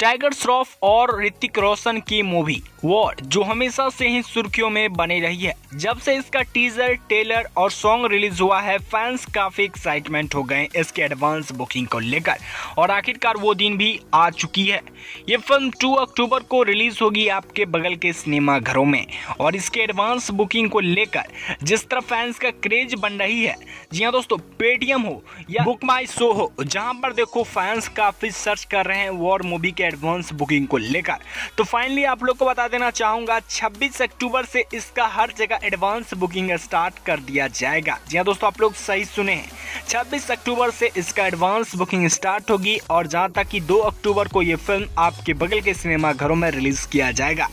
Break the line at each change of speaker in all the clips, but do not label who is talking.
Tiger Shroff और ऋतिक रोशन की movie war जो हमेशा से ही सुर्खियों में बनी रही है। जब से इसका टीजर टेलर और सॉन्ग रिलीज़ हुआ है फैंस काफ़ी एक्साइटमेंट हो गए इसके एडवांस बुकिंग को लेकर। और आखिरकार वो दिन भी आ चुकी है। ये फ़िल्म 2 अक्टूबर को रिलीज़ होगी आपके बगल के सिनेमा घरों में। और इसके एडवांस बुकिंग को लेकर जिस तरह फैंस का क्रेज बन रही है, जी हाँ दोस्तों पेटीएम हो या बुक माई शो हो, जहाँ पर देखो फैंस काफ़ी सर्च कर रहे हैं वॉर मूवी के एडवांस बुकिंग को लेकर। तो फाइनली आप लोग को बता देना चाहूँगा 26 अक्टूबर से इसका हर जगह एडवांस बुकिंग स्टार्ट कर दिया जाएगा। जी हाँ दोस्तों, आप लोग सही सुने हैं। 26 अक्टूबर से इसका एडवांस बुकिंग स्टार्ट होगी और जहाँ तक कि दो अक्टूबर को ये फ़िल्म आपके बगल के सिनेमाघरों में रिलीज़ किया जाएगा।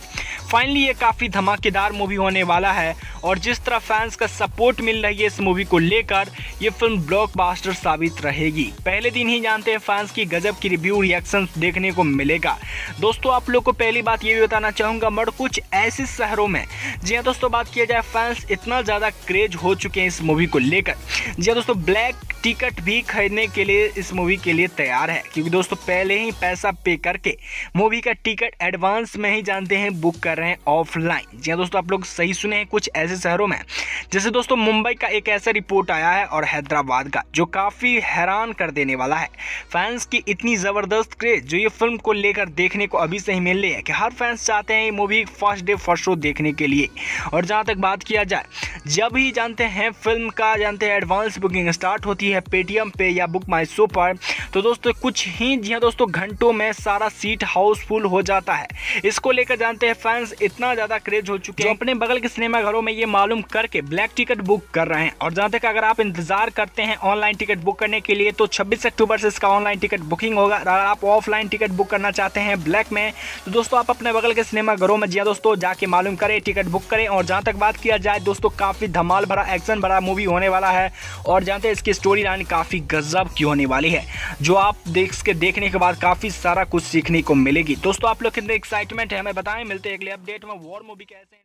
फाइनली ये काफ़ी धमाकेदार मूवी होने वाला है और जिस तरह फैंस का सपोर्ट मिल रही है इस मूवी को लेकर, ये फ़िल्म ब्लॉकबस्टर साबित रहेगी। पहले दिन ही जानते हैं फैंस की गजब की रिव्यू रिएक्शन देखने को मिलेगा। दोस्तों, आप लोग को पहली बात ये भी बताना चाहूँगा, मगर कुछ ऐसे शहरों में, जी हाँ दोस्तों, बात किया जाए फैंस इतना ज़्यादा क्रेज हो चुके हैं इस मूवी को लेकर। जी हाँ दोस्तों ब्लैक टिकट भी खरीदने के लिए इस मूवी के लिए तैयार है। क्योंकि दोस्तों, पहले ही पैसा पे करके मूवी का टिकट एडवांस में ही जानते हैं बुक कर रहे हैं ऑफलाइन जी हाँ दोस्तों, आप लोग सही सुने हैं कुछ ऐसे शहरों में। जैसे दोस्तों, मुंबई का एक ऐसा रिपोर्ट आया है और हैदराबाद का, जो काफ़ी हैरान कर देने वाला है। फैंस की इतनी ज़बरदस्त क्रेज जो ये फ़िल्म को लेकर देखने को अभी से ही मिल रही है कि हर फैंस चाहते हैं ये movie first day first show देखने के लिए। और जहाँ तक बात किया जाए, जब ही जानते हैं फ़िल्म का, जानते हैं एडवांस बुकिंग स्टार्ट होती है पेटीएम पे या बुक माई शो पर तो दोस्तों, कुछ ही जी हाँ दोस्तों, घंटों में सारा सीट हाउसफुल हो जाता है। इसको लेकर जानते हैं फैंस इतना ज़्यादा क्रेज हो चुके हैं। अपने बगल के सिनेमा घरों में ये मालूम करके ब्लैक टिकट बुक कर रहे हैं। और जहाँ तक अगर आप इंतज़ार करते हैं ऑनलाइन टिकट बुक करने के लिए तो 26 अक्टूबर से इसका ऑनलाइन टिकट बुकिंग होगा। अगर आप ऑफलाइन टिकट बुक करना चाहते हैं ब्लैक में तो दोस्तों, आप अपने बगल के सिनेमा घरों में जी हाँ दोस्तों, जाके मालूम करें टिकट बुक करें। और जहाँ तक बात किया जाए, दोस्तों, काफ़ी धमाल भरा एक्शन भरा मूवी होने वाला है। और जानते हैं इसकी स्टोरी लाइन काफ़ी गजब की होने वाली है। जो आप देख के देखने के बाद काफ़ी सारा कुछ सीखने को मिलेगी। दोस्तों, आप लोग कितने एक्साइटमेंट है, हमें बताएँ। मिलते हैं अगले अपडेट में। वॉर मूवी कैसे